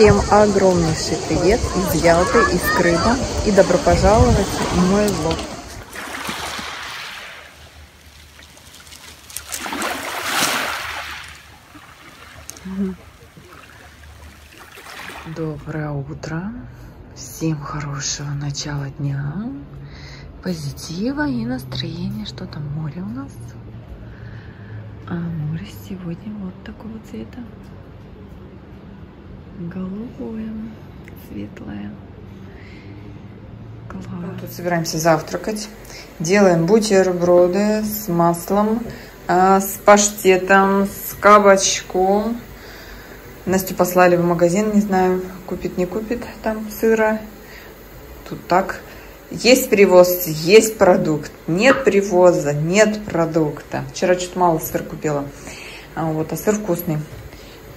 Всем огромнейший привет из Ялты, из Крыма и добро пожаловать в мой влог. Доброе утро. Всем хорошего начала дня, позитива и настроения. Что там море у нас? А море сегодня вот такого цвета. Голубое, светлое. Класс. Тут собираемся завтракать. Делаем бутерброды с маслом, а, с паштетом, с кабачком. Настю послали в магазин, не знаю, купит, не купит там сыра. Тут так. Есть привоз, есть продукт. Нет привоза, нет продукта. Вчера чуть мало сыр купила. А вот, а сыр вкусный.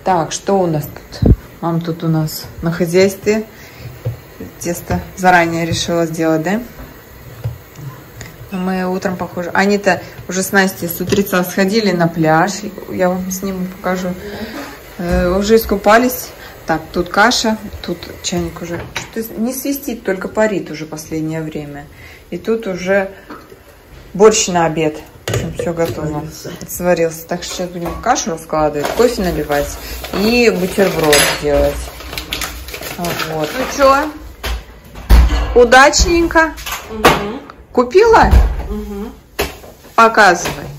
Так, что у нас тут? Мам тут у нас на хозяйстве тесто заранее решила сделать, да? Мы утром, похоже... Они-то уже с Настей с утреца сходили на пляж. Я вам сниму, покажу. Э, уже искупались. Так, тут каша, тут чайник уже не свистит, только парит уже последнее время. И тут уже борщ на обед. Все готово. Сварился. Так что сейчас будем кашу раскладывать, кофе наливать и бутерброд делать. Вот. Ну что? Удачненько? Угу. Купила? Угу. Показывай.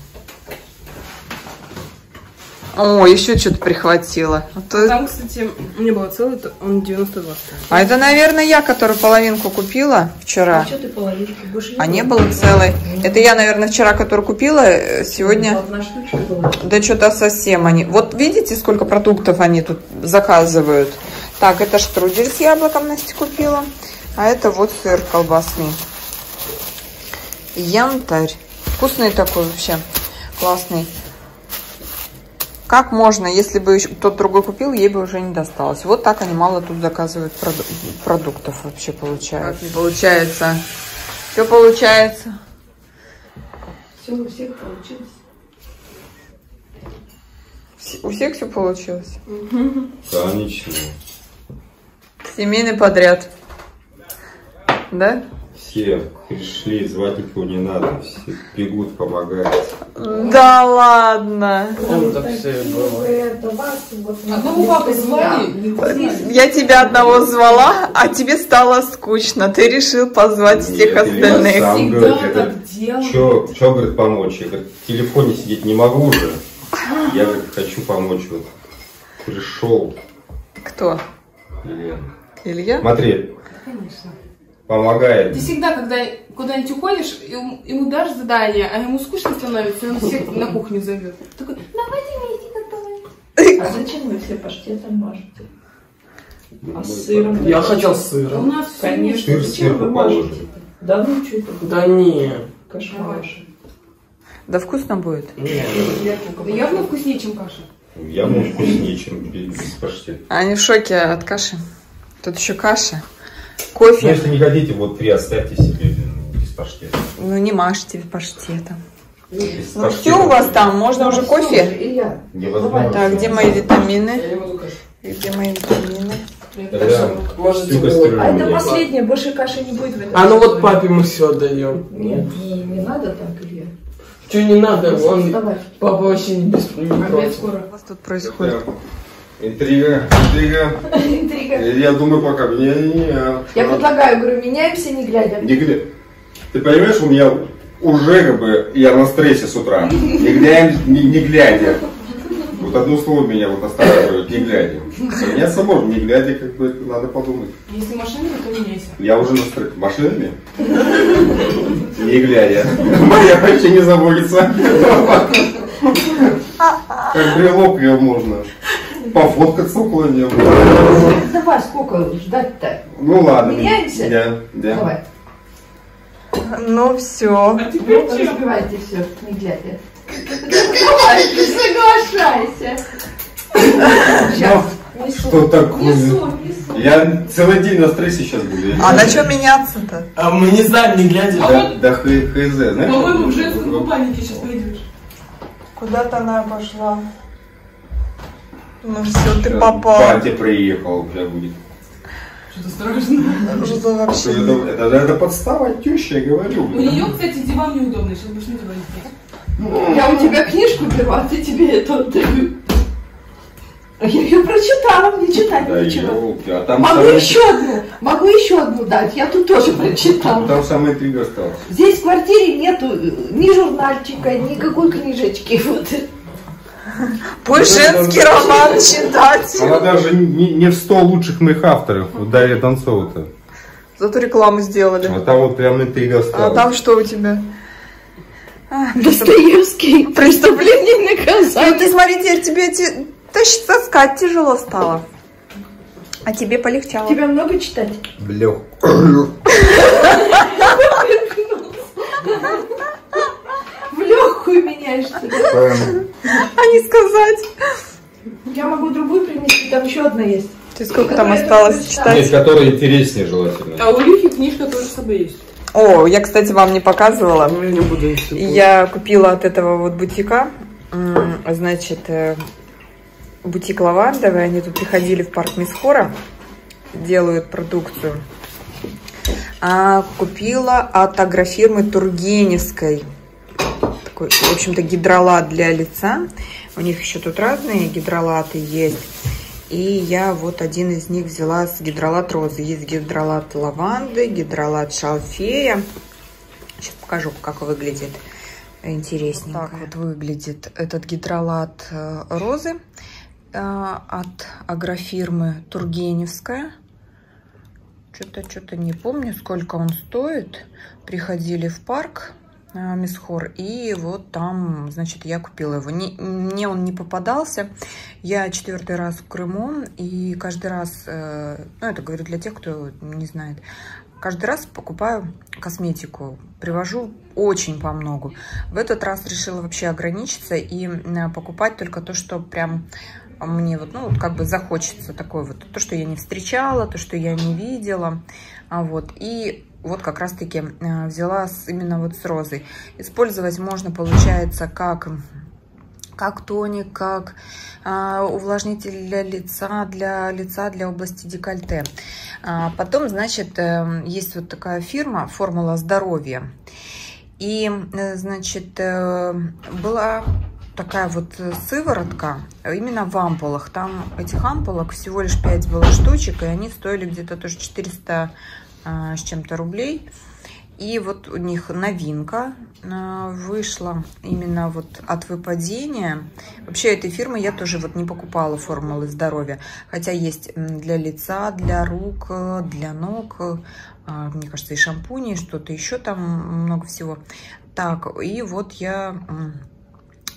О, еще что-то прихватила. А то... Там, кстати, не было целый, он 92 стоит. А это, наверное, я, которую половинку купила вчера. А что ты половинку? Больше не а не было целой. Это я, наверное, вчера, которую купила, э, сегодня... Да что-то совсем они... Вот видите, сколько продуктов они тут заказывают? Так, это штрудель с яблоком Настя купила. А это вот сыр колбасный. Янтарь. Вкусный такой вообще. Классный. Как можно, если бы тот другой купил, ей бы уже не досталось. Вот так они мало тут заказывают проду продуктов вообще получается. Как не получается? Все получается. Все у всех получилось. У всех все получилось? Конечно. Семейный подряд. Да? все пришли, звать никого не надо, все бегут, помогают. Да ладно. Одного папы звали. Я тебя одного звала, а тебе стало скучно. Ты решил позвать всех остальных. Я сам говорит, что, говорит, помочь? Я, говорит, в телефоне сидеть не могу уже. Я, говорит, хочу помочь. Вот пришел. Кто? Илья. Илья? Смотри. Конечно помогает. Ты всегда, когда куда-нибудь уходишь, ему, ему дашь задание, а ему скучно становится, и он всех на кухню зовет. Такой, давайте вместе готовить. А зачем вы все паштетом мажете? А с сыром? Я хотел с сыром. У нас Конечно, сыр зачем вы мажете? Да ну что это? Да не. Каша ваша. Да вкусно будет? Нет. Да явно вкуснее, чем каша. Явно вкуснее, чем без паштета. Они в шоке от каши. Тут еще каша. Кофе. Ну, если не хотите, вот три оставьте себе без паштета. Ну, не мажьте паштетом. Ну, ну все у вас там, можно уже кофе? Илья, так, где мои витамины? Где мои витамины? а это последнее, больше каши не будет в этом. А ну вот папе мы все отдаем. Нет, не, не надо так, Илья. Что не надо? Он, папа вообще не без не против. У вас тут происходит? Интрига, интрига. Интрига. Я думаю, пока. Не, не, не. Я предлагаю, говорю, меняемся, не глядя. Не глядя. Ты понимаешь, у меня уже как бы я на стрессе с утра. Не глядя, не, не глядя. Вот одно слово меня вот останавливает, не глядя. Меняться можно, не глядя, как бы надо подумать. Если машинами, то меняйся. Я уже на стрессе. Машинами? Не глядя. Моя вообще не заводится. Как брелок ее можно пофоткаться около него. Давай, сколько ждать-то? Ну ладно. Меняемся? Да, да. Давай. Ну все. А теперь ну, разбивайте все, не глядя. Давай, соглашайся. Сейчас. Ну, что такое? Я целый день на стрессе сейчас буду. А на чем меняться-то? А мы не знаем, не глядя. А да, да хз, знаешь? По-моему, в женском купальнике сейчас пойдешь. Куда-то она пошла. Ну все, ты попал. Батя приехал, тебя будет. Что-то страшно. Что Что вообще? Это, это, это подстава теща, я говорю. У нее, кстати, диван неудобный. Сейчас будешь на диване спать. Я у тебя книжку беру, а ты тебе это отдаю. Я ее прочитала, мне читать Да нечего. елки, а там Могу самая- еще одну, могу еще одну дать, я тут тоже прочитала. Там самая интрига осталась. Здесь в квартире нету э, ни журнальчика, никакой книжечки. Вот. Пусть женский роман читать. Она даже не, не в 100 лучших моих авторов, Дарья Донцова-то. Зато рекламу сделали. А там вот прям интрига А осталась. там что у тебя? А, Достоевский. Преступление и Ну наказание. ты смотри, теперь тебе те- тащ- таскать тяжело стало. А тебе полегчало. Тебя много читать? Блёх. В легкую меняешь себя. А не сказать. Я могу другую принести, там еще одна есть. Ты сколько там осталось читать? которые интереснее желательно. А у Люхи книжка тоже с собой есть. О, я, кстати, вам не показывала. Я не буду ничего. Я купила от этого вот бутика, значит, э, бутик лавандовый. Они тут приходили в парк Мисхора, делают продукцию. А купила от агрофирмы Тургеневской. Такой, в общем-то, гидролат для лица. У них еще тут разные гидролаты есть. И я вот один из них взяла с гидролат розы. Есть гидролат лаванды, гидролат шалфея. Сейчас покажу, как выглядит интересненько. Так вот выглядит этот гидролат э, розы э, от агрофирмы Тургеневская. Что-то, что-то не помню, сколько он стоит. Приходили в парк Мисхор, и вот там, значит, я купила его. Не- мне он не попадался. Я четвертый раз в Крыму, и каждый раз, э, ну, это говорю для тех, кто не знает, каждый раз покупаю косметику, привожу очень по многу. В этот раз решила вообще ограничиться и покупать только то, что прям мне вот, ну, вот как бы захочется такое вот, то, что я не встречала, то, что я не видела, а вот, и вот как раз-таки э, взяла с, именно вот с розой. Использовать можно, получается, как как тоник, как а, увлажнитель для лица, для лица, для области декольте. А, потом, значит, э, есть вот такая фирма «Формула здоровья». И, э, значит, была такая вот сыворотка именно в ампулах. Там этих ампулок всего лишь 5 было штучек, и они стоили где-то тоже 400 а, с чем-то рублей. И вот у них новинка а, вышла именно вот от выпадения. Вообще этой фирмы я тоже вот не покупала формулы здоровья. Хотя есть для лица, для рук, э, для ног. э, а, Мне кажется, и шампуни, и что-то еще там много всего. Так, и вот я...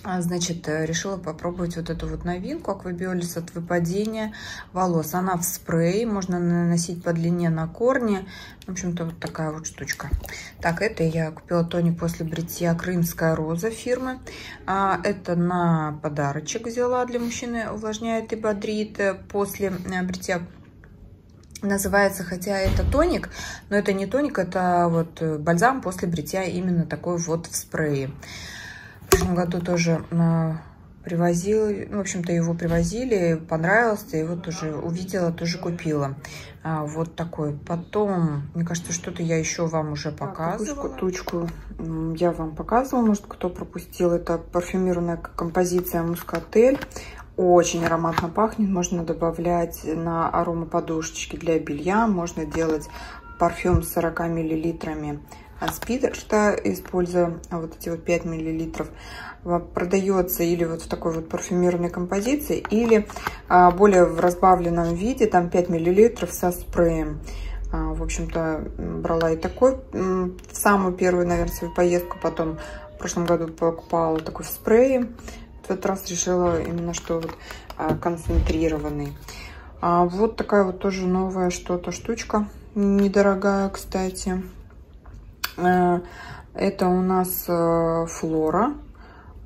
а, Значит, э, решила попробовать вот эту вот новинку Аквабиолис от выпадения волос. Она в спрей, можно наносить по длине на корни. В общем-то, вот такая вот штучка. Так, это я купила тоник после бритья Крымская роза фирмы. А, это на подарочек взяла для мужчины. Увлажняет и бодрит э, после э, бритья называется, хотя это тоник, но это не тоник, это вот бальзам после бритья именно такой вот в спрее. Прошлом году тоже э, привозил, ну, в общем-то, его привозили, понравился, и вот уже увидела, тоже купила. А, вот такой. Потом, мне кажется, что-то я еще вам уже показывала. Штучку я вам показывала, может, кто пропустил. Это парфюмированная композиция Мускатель. Очень ароматно пахнет. Можно добавлять на аромаподушечки для белья. Можно делать парфюм с 40 миллилитрами спидершта, используя вот эти вот 5 миллилитров, продается или вот в такой вот парфюмированной композиции, или а, более в разбавленном виде, там 5 миллилитров со спреем. А, в общем-то, брала и такой в самую первую, наверное, свою поездку, потом в прошлом году покупала такой в спрее. В этот раз решила именно, что вот концентрированный. А, вот такая вот тоже новая что-то штучка, недорогая, кстати. Это у нас флора.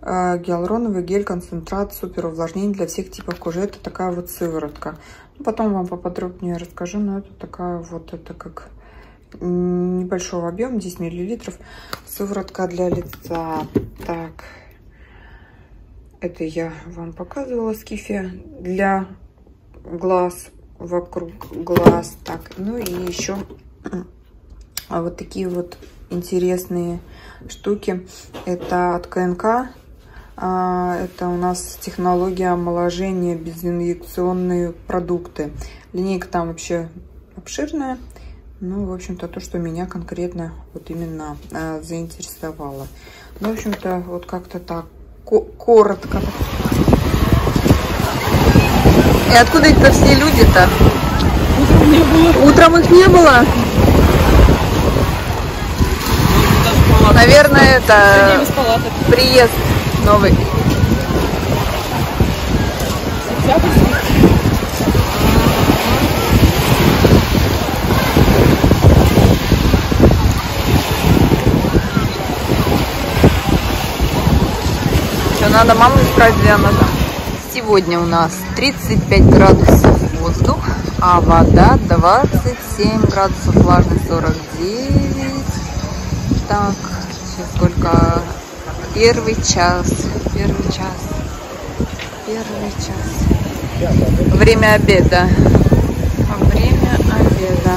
Гиалуроновый гель-концентрат супер увлажнение для всех типов кожи. Это такая вот сыворотка. Потом вам поподробнее расскажу, но это такая вот, это как небольшого объема, 10 миллилитров. Сыворотка для лица. Так. Это я вам показывала скифе для глаз, вокруг глаз. Так, ну и еще вот такие вот интересные штуки. Это от КНК. А, это у нас технология омоложения безинъекционные продукты. Линейка там вообще обширная. Ну, в общем-то, то, что меня конкретно вот именно а, заинтересовало. Ну, в общем-то, вот как-то так коротко. И откуда это все люди-то? Утром не было. Утром их не было? Наверное, это приезд новый. Что, надо маму искать, где она там? Сегодня у нас 35 градусов воздух, а вода 27 градусов, влажность 49. Так, сколько? Первый час, первый час, первый час. Время обеда. Время обеда.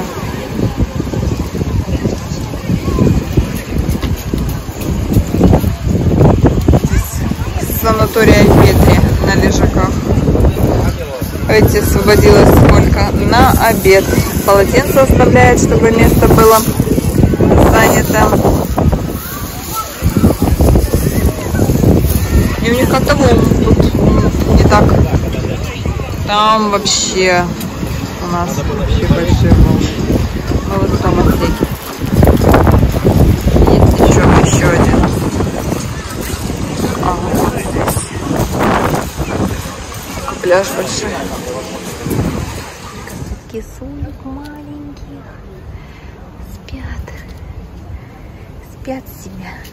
Здесь санатория Ветре на лежаках. Эти освободилось сколько? На обед. Полотенце оставляет, чтобы место было занято. И у них как-то тут не так. Там вообще у нас вообще большие волны. Ну вот там отсеки. Есть еще, еще один. А, вот здесь. Пляж большой. Кисулек маленьких спят. Спят себя.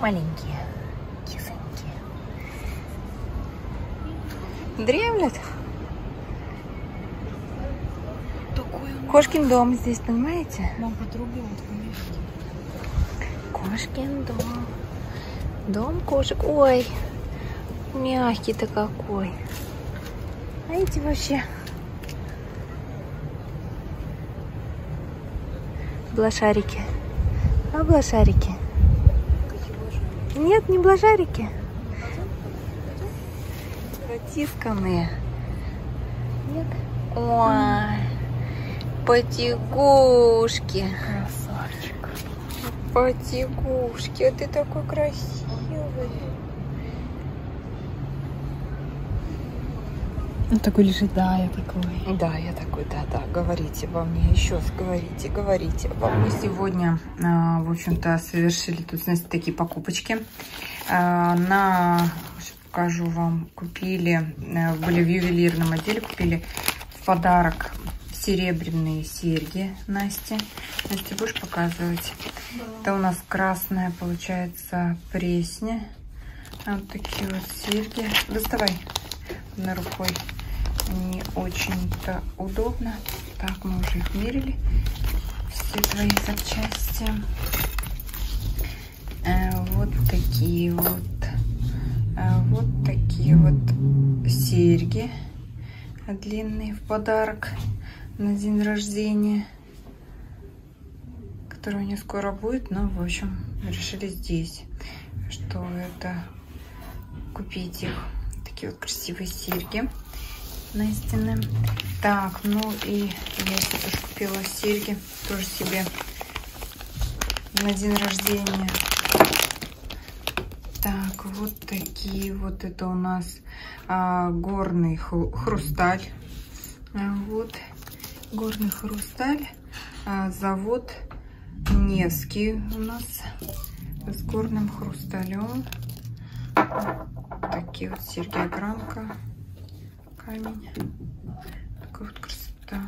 Маленькие. Кисоньки. Дремлет. Кошкин дом здесь, понимаете? Мам, вот Кошкин дом. Дом кошек. Ой, мягкий-то какой. А эти вообще... Блошарики. А блошарики? Нет, не блошарики. Затисканные. Нет. Ой, потягушки. Красавчик. Потягушки, а ты такой красивый. Он такой лежит, да, я такой. Да, я такой, да-да, говорите во мне, еще говорите, говорите. во мне. Мы сегодня, а, в общем-то, совершили тут, знаете, такие покупочки. А, На, сейчас покажу вам, купили, э, были в ювелирном отделе, купили в подарок серебряные серьги Насте. Настя, будешь показывать? Это у нас красная, получается, пресня. Вот такие вот серьги. Доставай на рукой не очень-то удобно. Так, мы уже их мерили. Все твои запчасти. Э, вот такие вот. э, вот такие вот серьги. Длинные в подарок на день рождения. Который у нее скоро будет. Но, в общем, решили здесь, что это купить их. Такие вот красивые серьги. Настины. Так, ну и я себе тоже купила серьги. Тоже себе на день рождения. Так, вот такие вот это у нас а, горный хру- хрусталь. А, вот горный хрусталь. А, завод Невский у нас с горным хрусталем. Такие вот серьги огранка камень. Такая вот красота.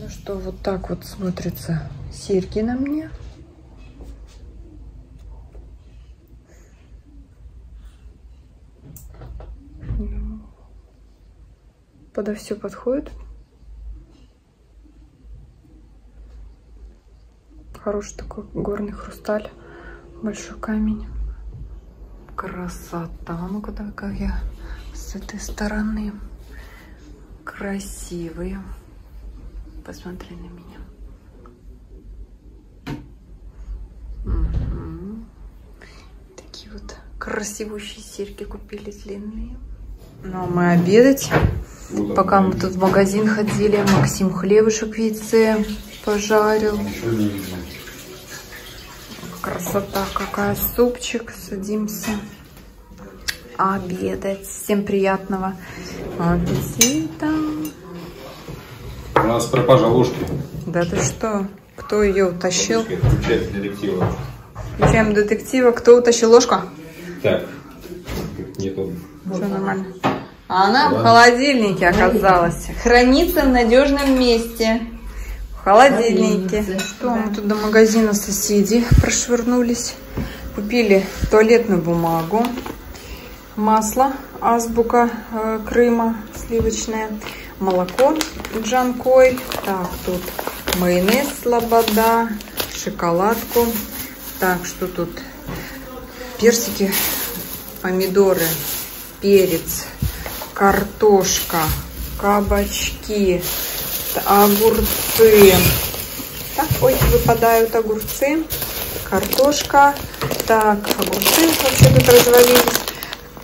Ну что, вот так вот смотрятся серьги на мне. когда все подходит. Хороший такой горный хрусталь. Большой камень. Красота. Ну-ка, какая я с этой стороны. Красивые. Посмотри на меня. Мгм. Такие вот красивущие серьги купили длинные. Ну, а мы обедать. Вот Пока одна мы тут в магазин ходили, Максим хлебушек в яйце пожарил. Красота какая. Супчик. Садимся обедать. Всем приятного аппетита. У нас пропажа ложки. Да ты что? Кто ее утащил? Включает детектива. Включаем детектива. Кто утащил ложку? Так. Нету. Все нормально. А она в холодильнике оказалась. Хранится в надежном месте. В холодильнике. Что мы тут до магазина соседи прошвырнулись. Купили туалетную бумагу, масло Азбука э, Крыма сливочное, молоко Джанкой. Так, тут майонез Слобода, шоколадку. Так, что тут? Персики, помидоры, перец, картошка, кабачки, огурцы. Так, ой, выпадают огурцы, картошка. Так, огурцы вообще тут развалились.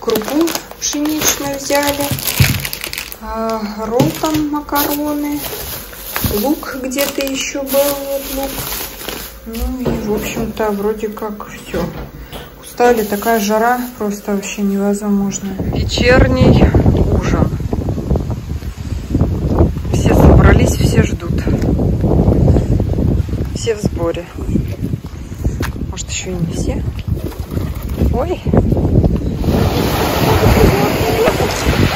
Крупу пшеничную взяли. А, ролл там, макароны. Лук где-то еще был, вот лук. Ну и, в общем-то, вроде как все. Устали, такая жара, просто вообще невозможно. Вечерний ужин. Все собрались, все ждут. Все в сборе. Может, еще и не все? Ой. Такая вот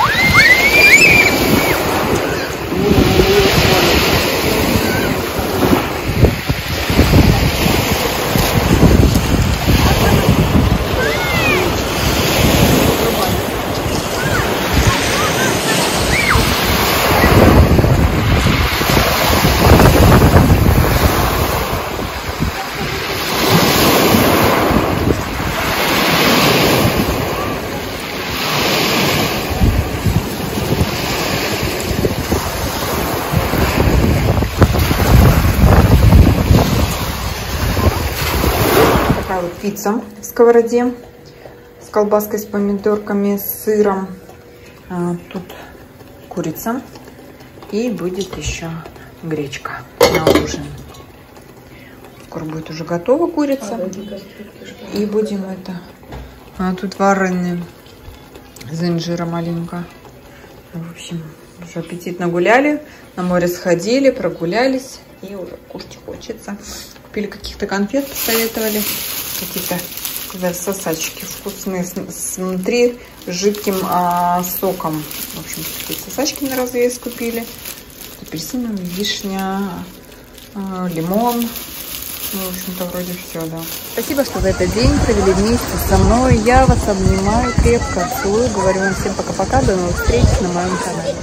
пицца в сковороде с колбаской, с помидорками, с сыром. А, тут курица. И будет еще гречка на ужин. Скоро будет уже готова курица. И будем это... А тут вареные с инжира маленько. В общем, уже аппетитно гуляли, на море сходили, прогулялись. И уже кушать хочется. Купили каких-то конфет, посоветовали. Какие-то сказали, сосачки вкусные, с, с- внутри жидким а, соком. В общем, такие сосачки на развес купили. Апельсиновая, вишня, а, лимон. Ну, в общем-то, вроде все, да. Спасибо, что в этот день провели вместе со мной. Я вас обнимаю крепко, целую. Говорю вам всем пока-пока. До новых встреч на моем канале.